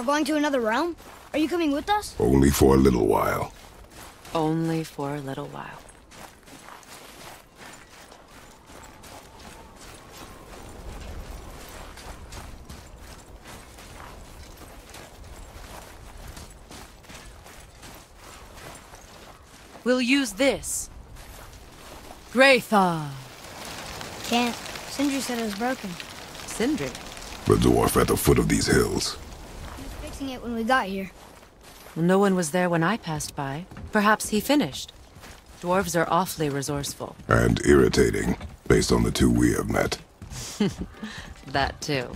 We're going to another realm? Are you coming with us? Only for a little while. Only for a little while. We'll use this. Graythaw. Can't. Sindri said it was broken. Sindri. The dwarf at the foot of these hills. He fixing it when we got here. Well, no one was there when I passed by. Perhaps he finished. Dwarves are awfully resourceful. And irritating, based on the two we have met. That too.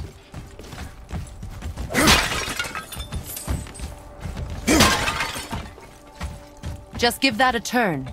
Just give that a turn.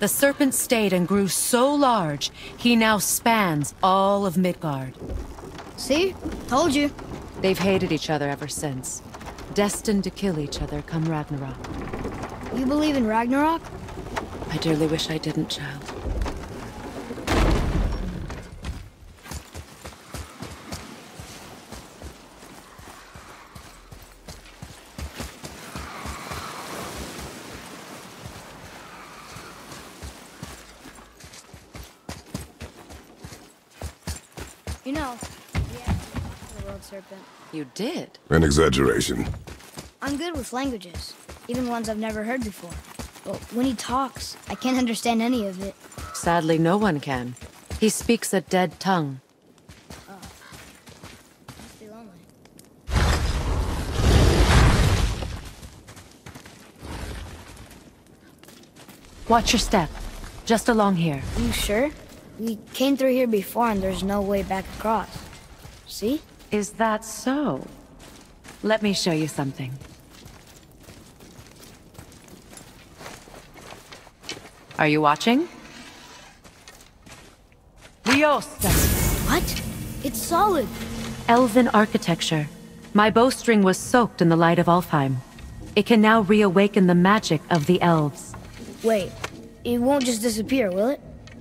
The serpent stayed and grew so large, he now spans all of Midgard. See? Told you. They've hated each other ever since, destined to kill each other come Ragnarok. You believe in Ragnarok? I dearly wish I didn't, child. You know, we actually talked to the world serpent. You did? An exaggeration. I'm good with languages, even ones I've never heard before. But when he talks, I can't understand any of it. Sadly, no one can. He speaks a dead tongue. Must be lonely. Watch your step. Just along here. Are You sure? We came through here before and there's no way back across. See? Is that so? Let me show you something. Are you watching? Liosta. What? It's solid. Elven architecture. My bowstring was soaked in the light of Alfheim. It can now reawaken the magic of the elves. Wait, it won't just disappear, will it?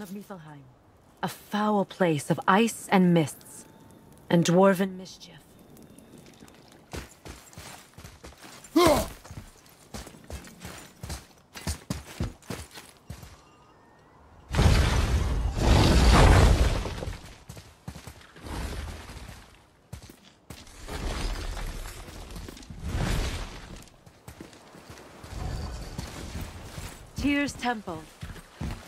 of Niflheim. A foul place of ice and mists. And dwarven mischief. Tyr's Temple.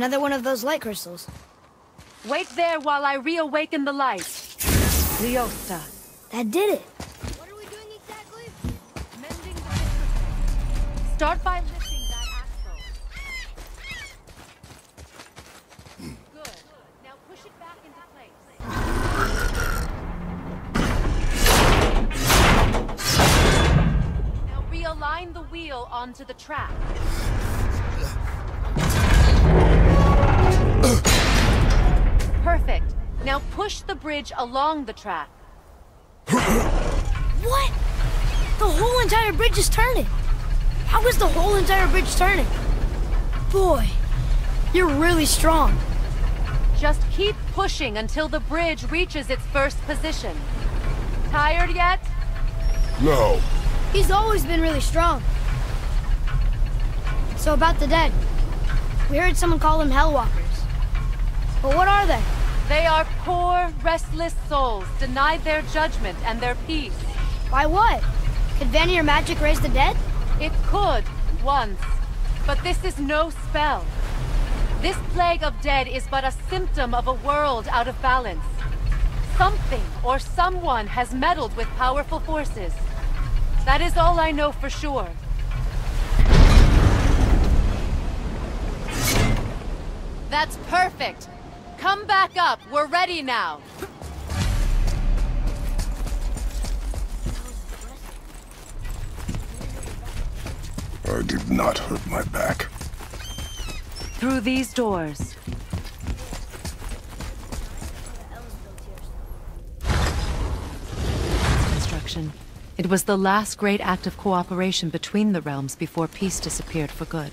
another one of those light crystals. Wait there while I reawaken the light. Liosta. That did it. What are we doing exactly? Mending the disrepute. Start by lifting that axle. Good. Now push it back into place. Now realign the wheel onto the track. Push the bridge along the track. What? The whole entire bridge is turning. How is the whole entire bridge turning? Boy, you're really strong. Just keep pushing until the bridge reaches its first position. Tired yet? No. He's always been really strong. So about the dead. We heard someone call them Hellwalkers. But what are they? They are poor, restless souls, denied their judgment and their peace. By what? Could Vanir magic raise the dead? It could, once. But this is no spell. This plague of dead is but a symptom of a world out of balance. Something or someone has meddled with powerful forces. That is all I know for sure. That's perfect! Come back up, we're ready now! I did not hurt my back. Through these doors. Construction. It was the last great act of cooperation between the realms before peace disappeared for good.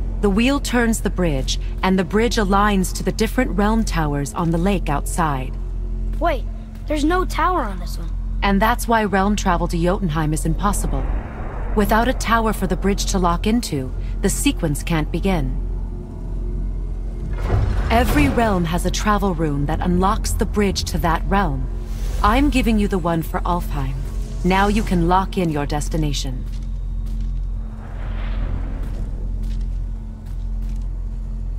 the wheel turns the bridge, and the bridge aligns to the different realm towers on the lake outside. Wait, there's no tower on this one. And that's why realm travel to Jotunheim is impossible. Without a tower for the bridge to lock into, the sequence can't begin. Every realm has a travel rune that unlocks the bridge to that realm. I'm giving you the one for Alfheim. Now you can lock in your destination.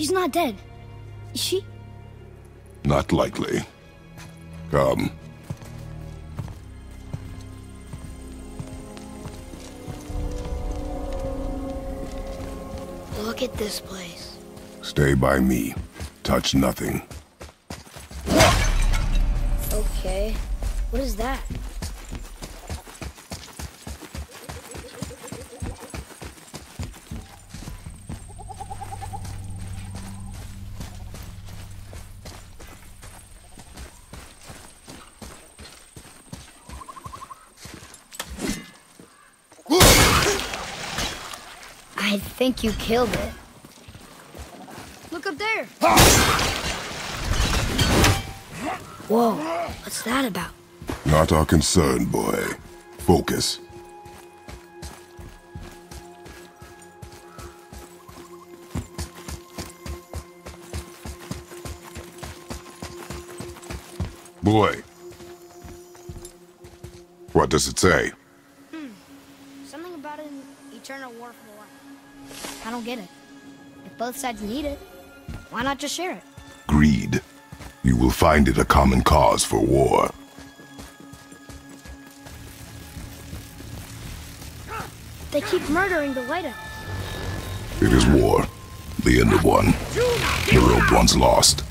She's not dead. Is she? Not likely. Come. Look at this place. Stay by me. Touch nothing. Okay. What is that? think you killed it. Look up there! Whoa, what's that about? Not our concern, boy. Focus. Boy. What does it say? Both sides need it, why not just share it? Greed. You will find it a common cause for war. They keep murdering the Elves. It is war. The end of one. The robed one's lost.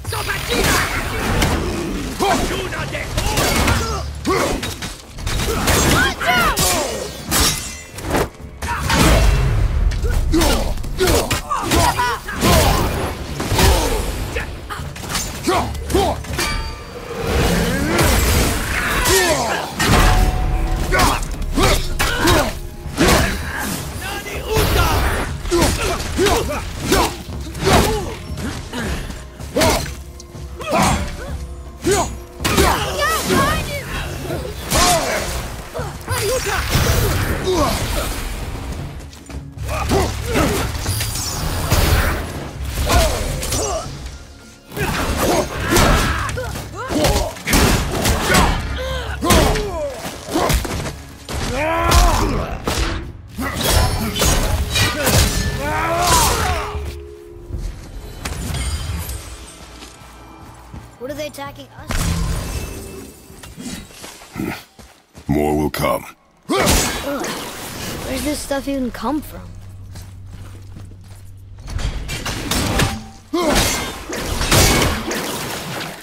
Stuff even come from?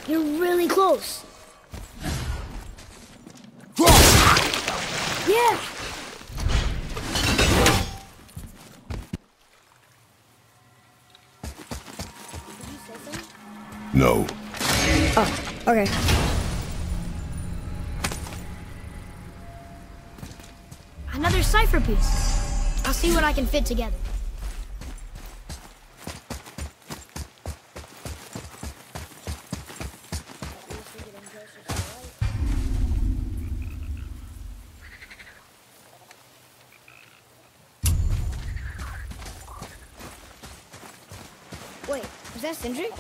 You're really close. Yeah! Did you say something? No. Oh, okay. I can fit together. Wait, is that Sindri?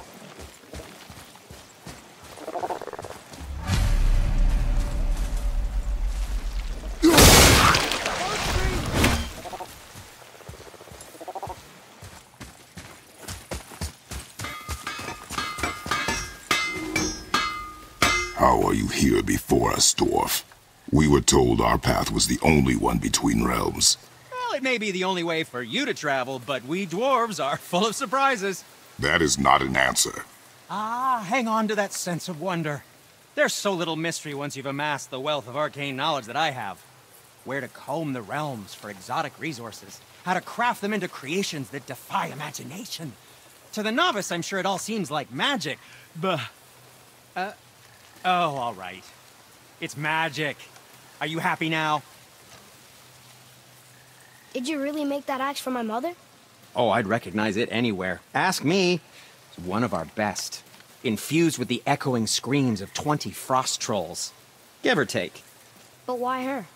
We were told our path was the only one between realms. Well, it may be the only way for you to travel, but we dwarves are full of surprises. That is not an answer. Ah, hang on to that sense of wonder. There's so little mystery once you've amassed the wealth of arcane knowledge that I have. Where to comb the realms for exotic resources, how to craft them into creations that defy imagination. To the novice, I'm sure it all seems like magic, but. Uh. Oh, all right. It's magic. Are you happy now? Did you really make that axe for my mother? Oh, I'd recognize it anywhere. Ask me. It's one of our best. Infused with the echoing screams of 20 frost trolls. Give or take. But why her?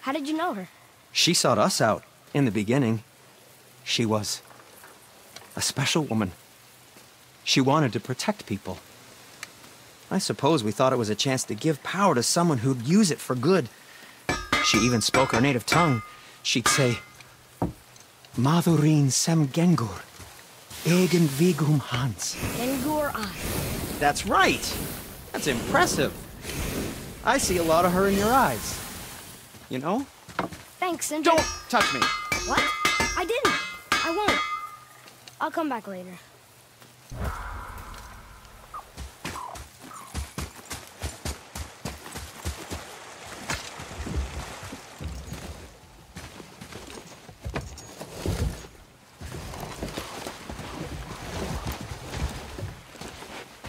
How did you know her? She sought us out in the beginning. She was a special woman. She wanted to protect people. I suppose we thought it was a chance to give power to someone who'd use it for good. She even spoke our native tongue. She'd say, Madurin sem gengur, egen vigum hans. Dengur I. That's right. That's impressive. I see a lot of her in your eyes. You know? Thanks, Sindri. Don't touch me. What? I didn't. I won't. I'll come back later.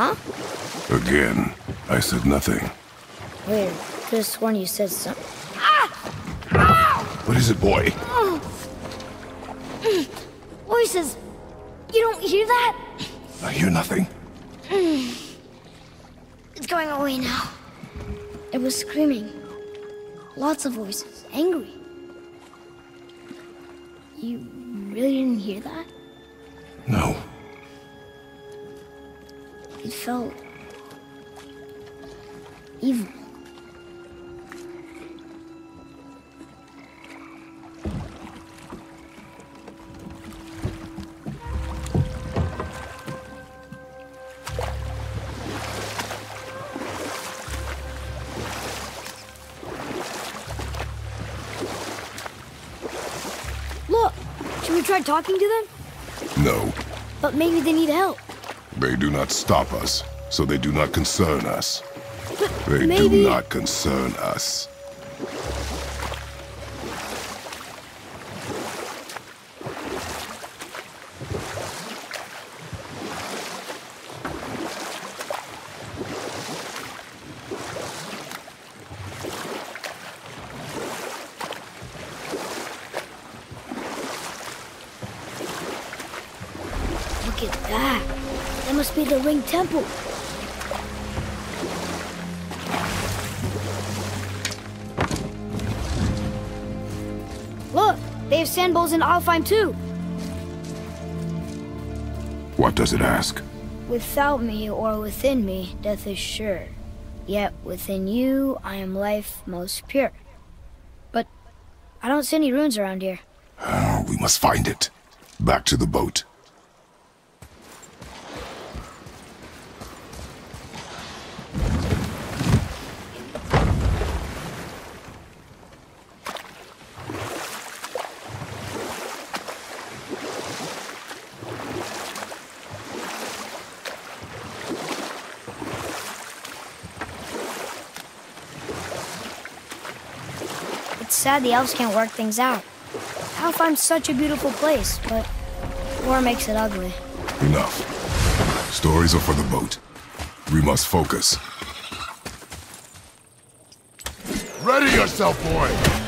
Huh? Again, I said nothing. Weird. Could have sworn you said something. What is it, boy? Oh. Voices! You don't hear that? I hear nothing. Hmm. It's going away now. It was screaming. Lots of voices. Angry. You really didn't hear that? Felt... evil. Look! Should we try talking to them? No. But maybe they need help. They do not stop us, so they do not concern us. But They maybe... do not concern us. Look at that. That must be the Ring Temple. Look, they have sand bowls in Alfheim too. What does it ask? Without me or within me, death is sure. Yet within you, I am life most pure. But I don't see any runes around here. Oh, we must find it. Back to the boat. Sad the elves can't work things out. Alfheim's such a beautiful place, but war makes it ugly. Enough. Stories are for the boat. We must focus. Ready yourself, boy!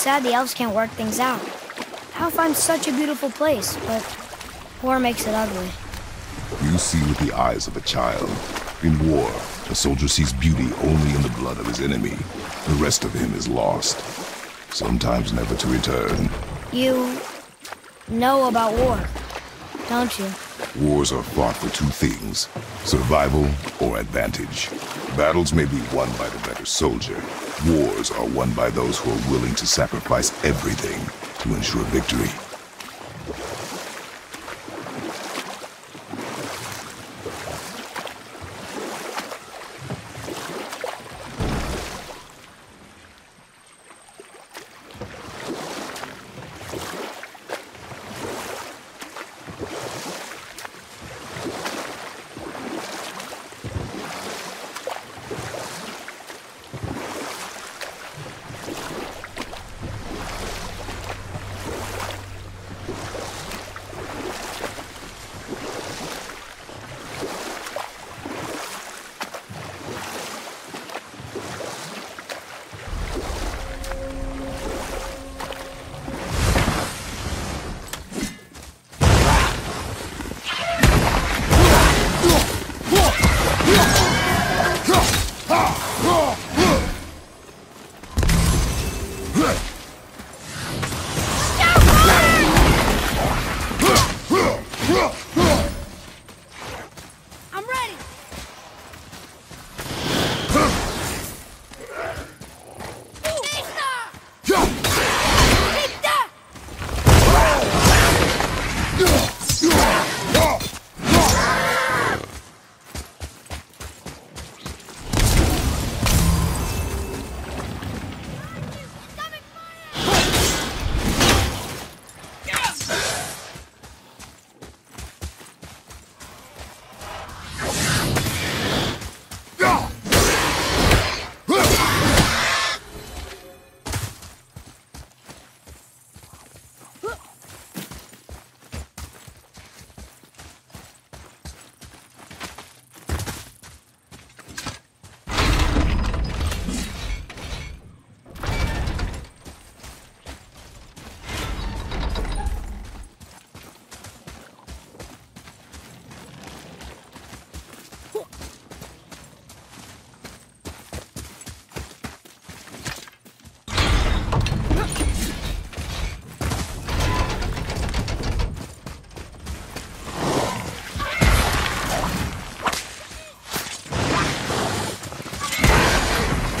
Sad the elves can't work things out. Alfheim's such a beautiful place, but war makes it ugly. You see with the eyes of a child. In war, a soldier sees beauty only in the blood of his enemy. The rest of him is lost, sometimes never to return. You know about war, don't you? Wars are fought for two things survival or advantage. Battles may be won by the better soldier. Wars are won by those who are willing to sacrifice everything to ensure victory.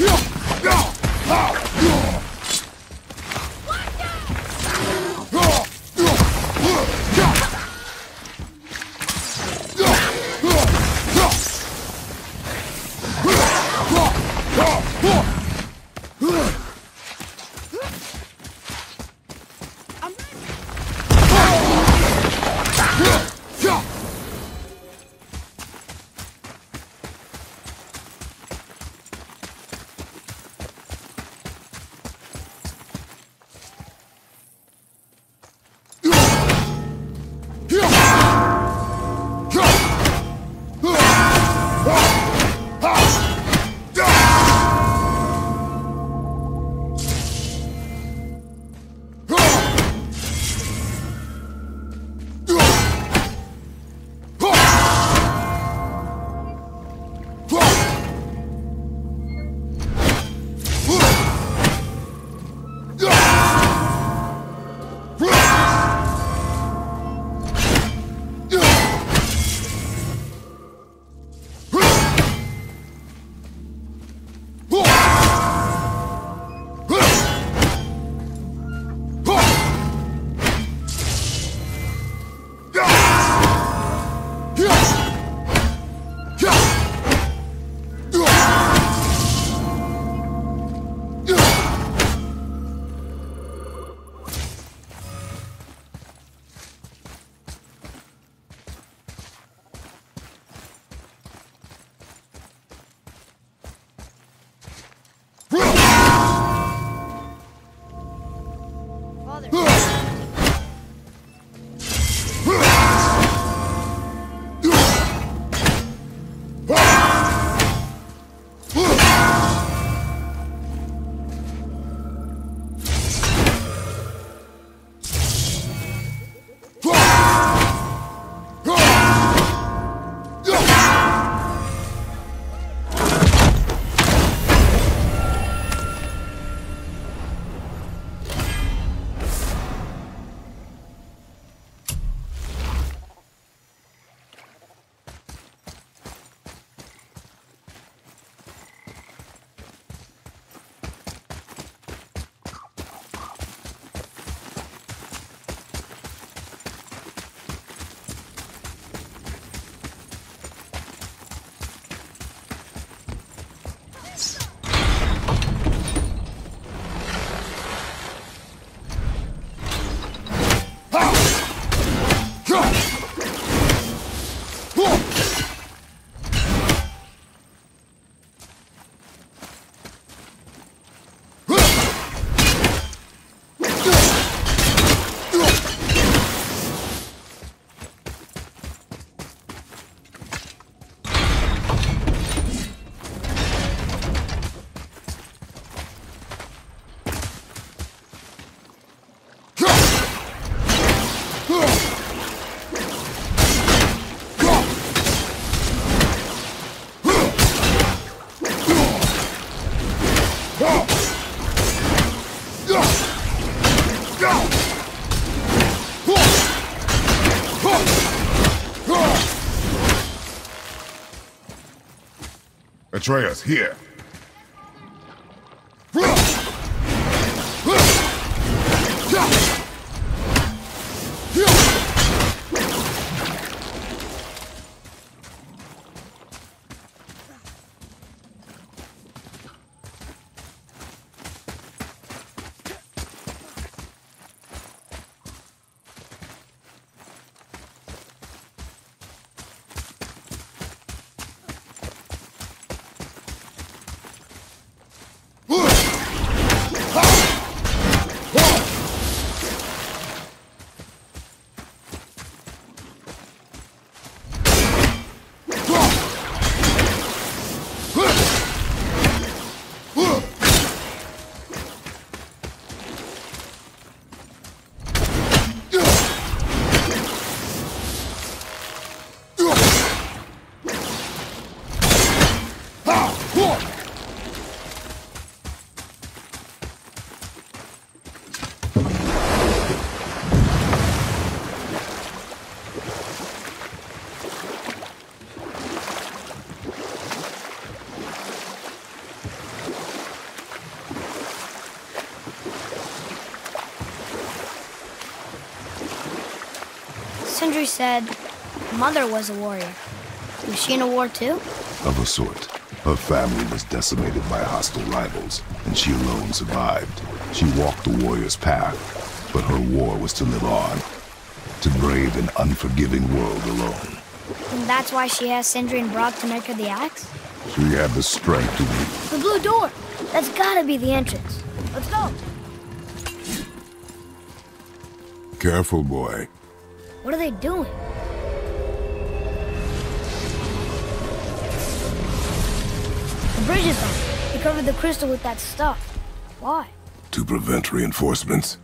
不要 Atreus, here. Sindri said Mother was a warrior. Was she in a war too? Of a sort. Her family was decimated by hostile rivals, and she alone survived. She walked the warrior's path, but her war was to live on. To brave an unforgiving world alone. And that's why she asked Sindri and Brok to make her the axe? She had the strength to be. The blue door! That's gotta be the entrance. Let's go! Careful, boy. What are they doing? The bridge is down. They covered the crystal with that stuff. Why? To prevent reinforcements.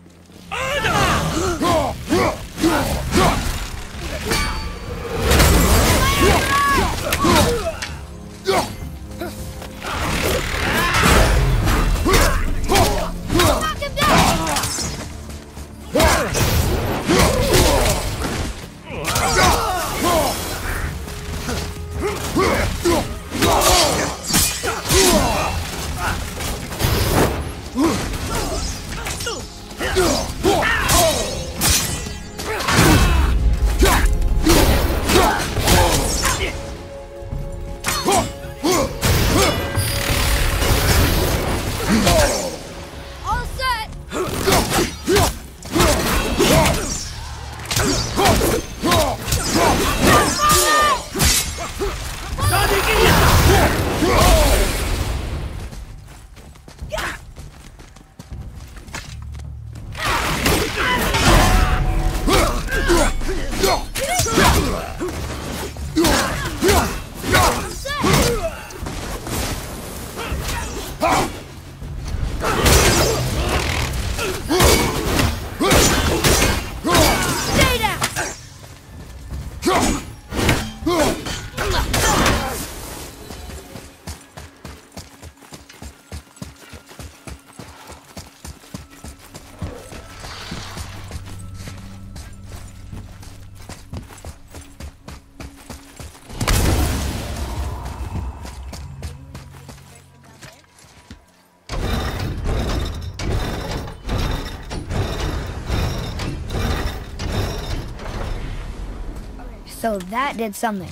So that did something.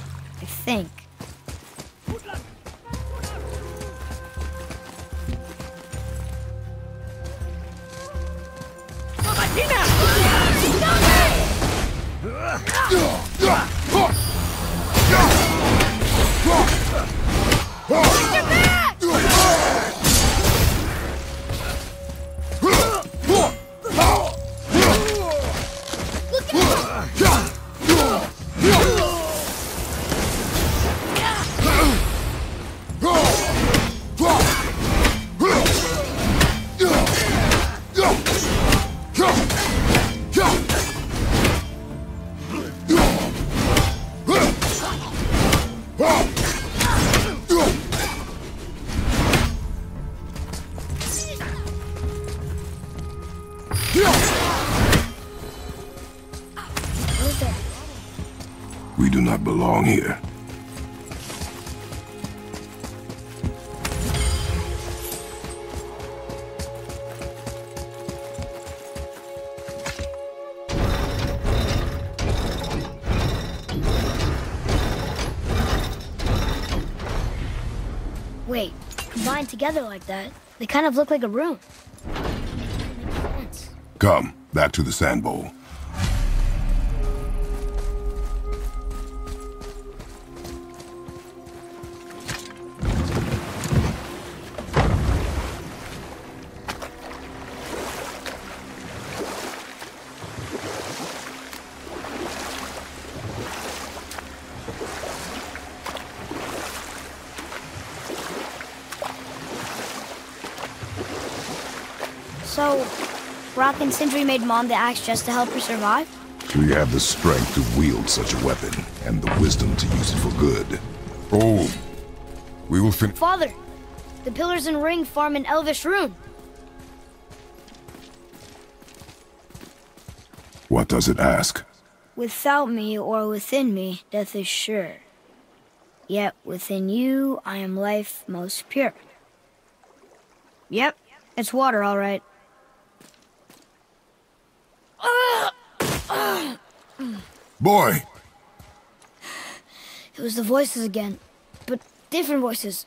Together like that, they kind of look like a room. Come, back to the sand bowl. Sindri made Mom the axe just to help her survive? We have the strength to wield such a weapon, and the wisdom to use it for good. Oh, we will fin- Father, the pillars and ring form an elvish rune. What does it ask? Without me or within me, death is sure. Yet within you, I am life most pure. Yep, it's water, all right. Boy! It was the voices again, but different voices.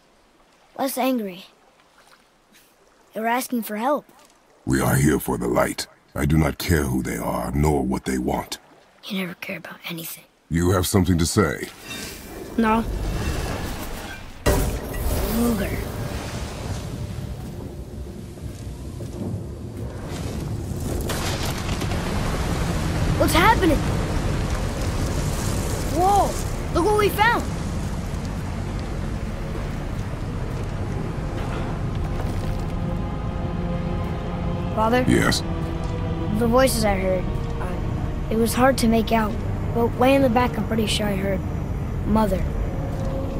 Less angry. They were asking for help. We are here for the light. I do not care who they are, nor what they want. You never care about anything. You have something to say? No. Luger. What's happening? Whoa! Look what we found! Father, Yes. the voices I heard, uh, it was hard to make out, but way in the back I'm pretty sure I heard Mother.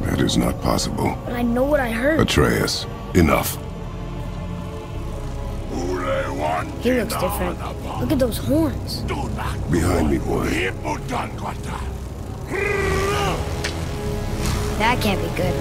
That is not possible. But I know what I heard. Atreus, enough. He looks different. Look at those horns. Behind me, boy. That can't be good.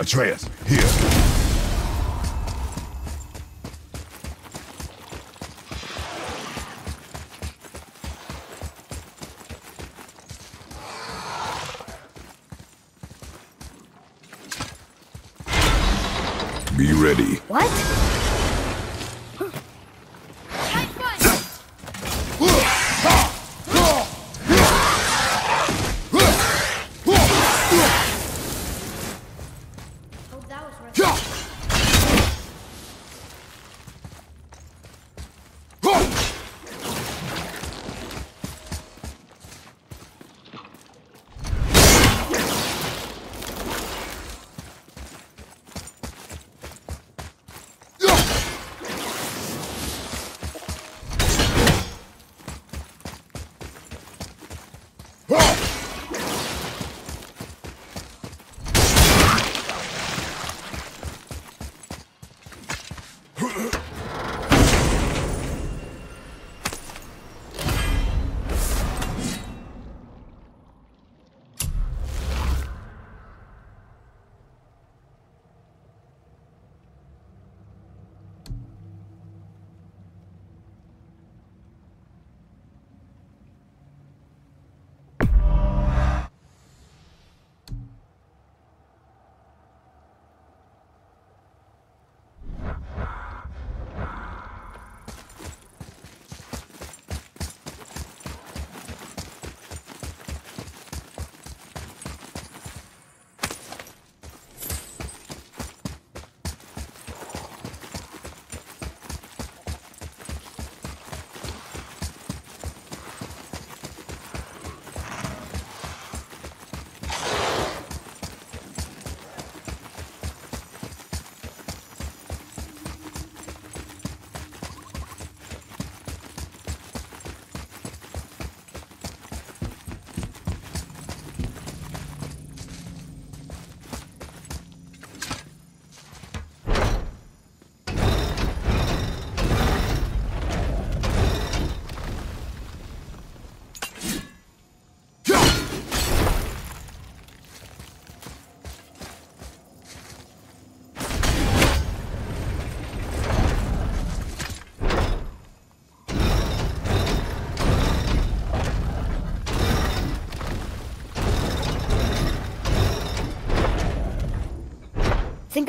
Atreus, here.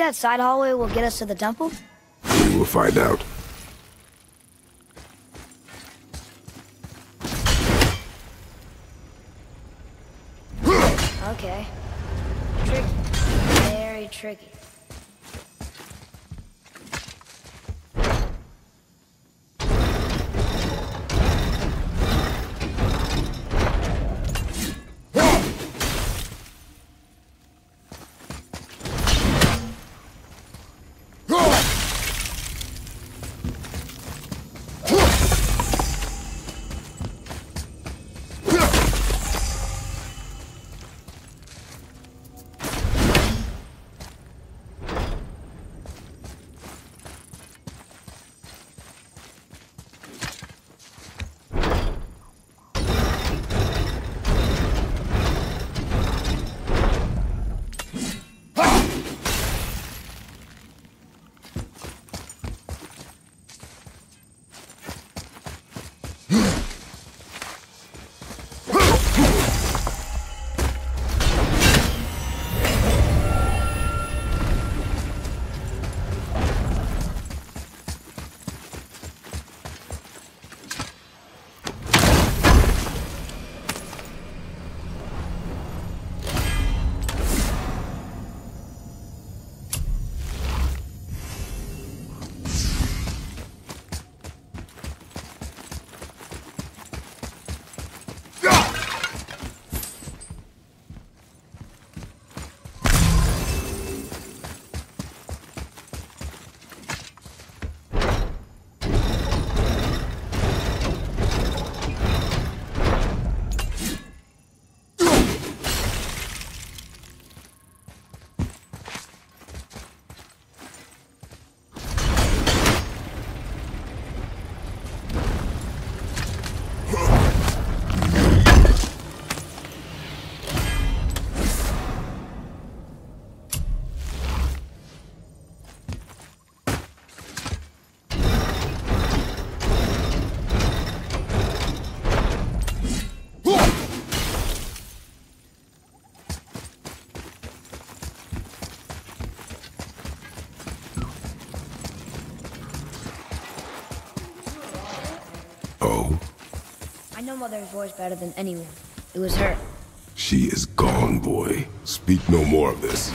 That side hallway will get us to the temple? We will find out. Mother's voice better than anyone. It was her. She is gone, boy. Speak no more of this.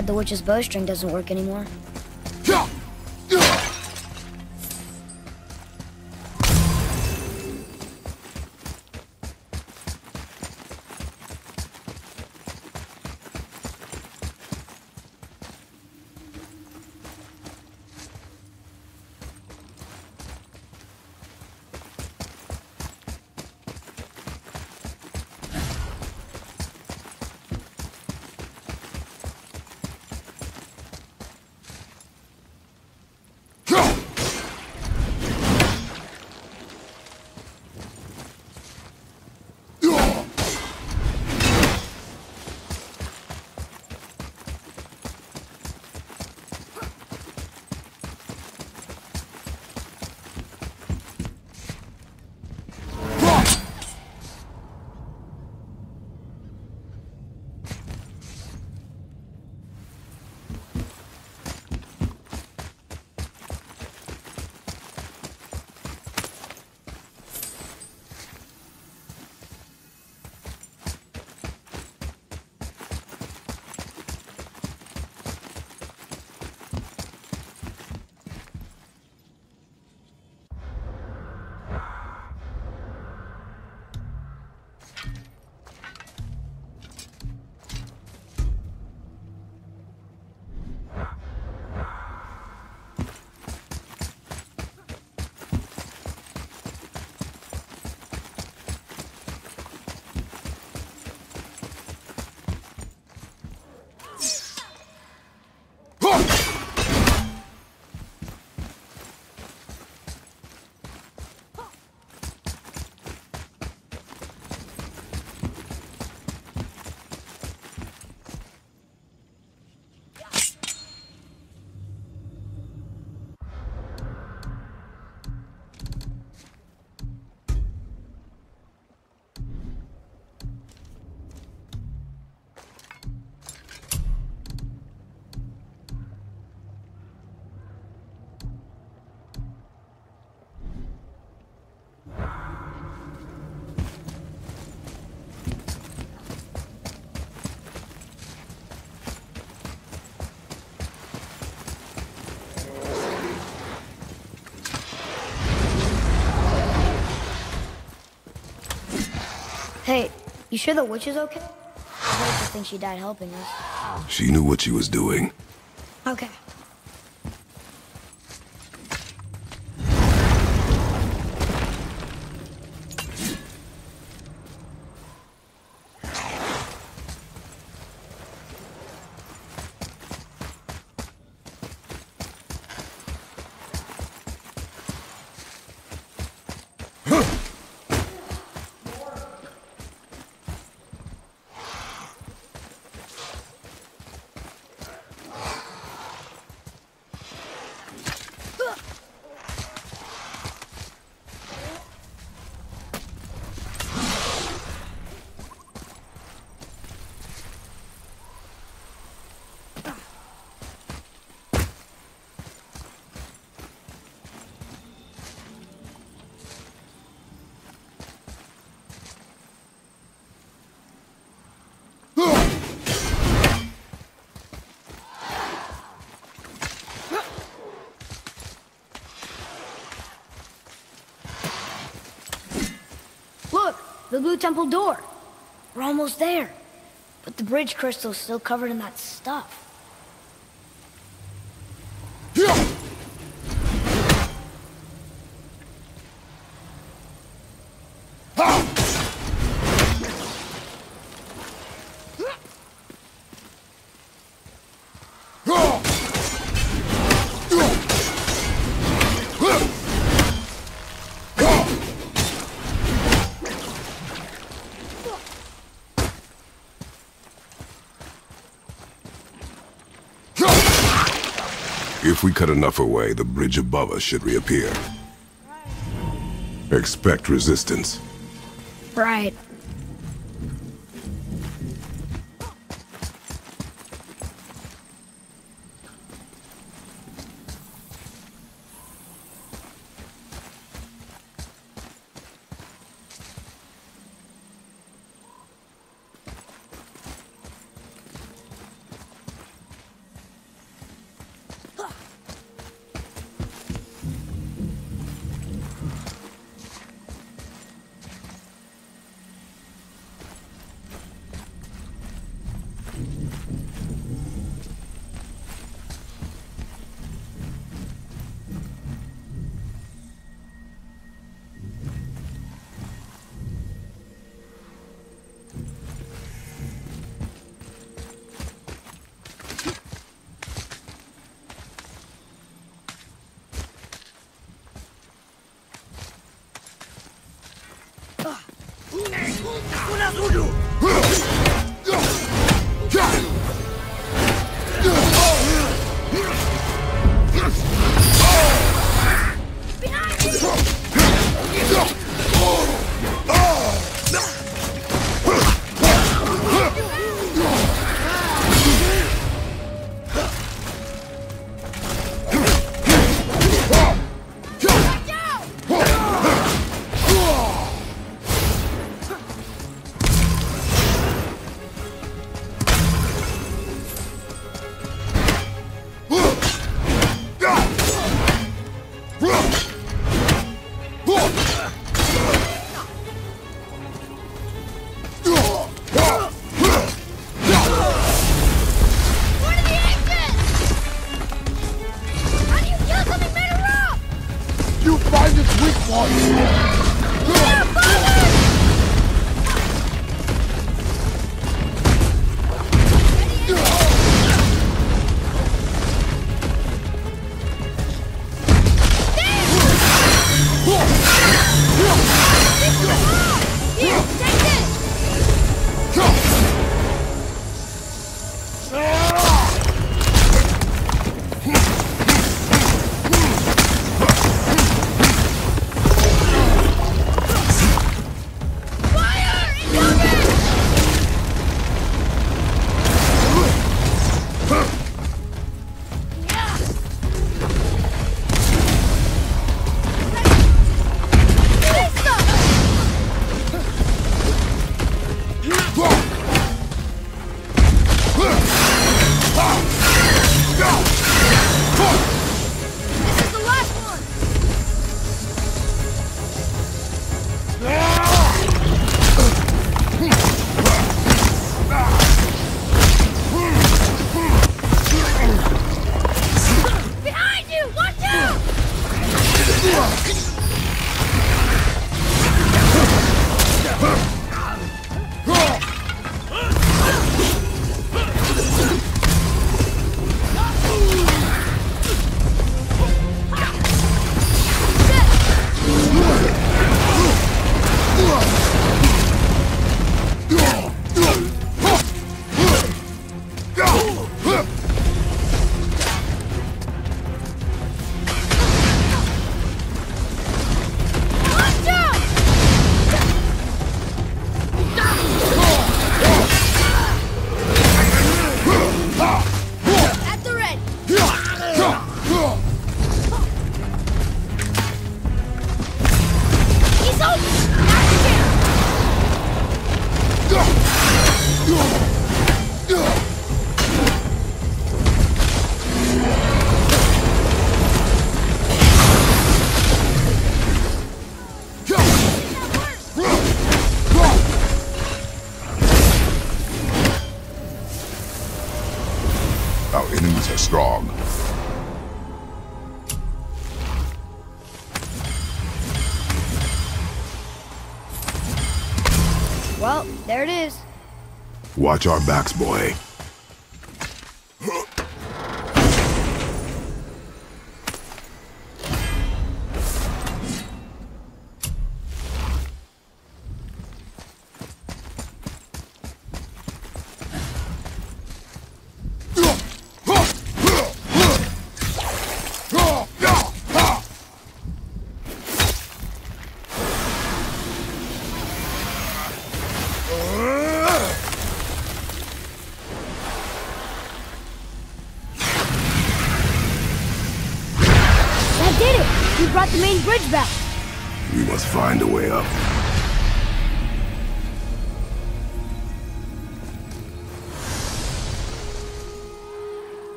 Bad the witch's bowstring doesn't work anymore. You sure the witch is okay? I hate to think she died helping us. She knew what she was doing. Okay. Look, the blue temple door. We're almost there. But the bridge crystal's still covered in that stuff. If we cut enough away, the bridge above us should reappear. Expect resistance. Right. Watch our backs, boy.